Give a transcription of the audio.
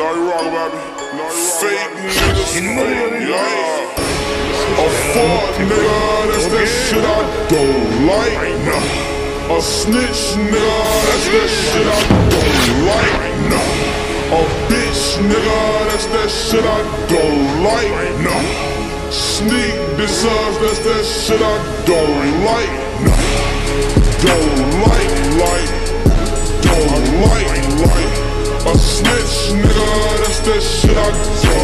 No, you wrong, baby. No, Fake niggas. Yeah. A fuck nigga, that's that shit I don't like. Nah. A snitch nigga, that's that shit I don't like. Nah. A bitch nigga, that's that shit I don't like. Nah. Sneak us, that's that shit I don't like. Nah. Don't like, like, don't like, like. A snitch that shit I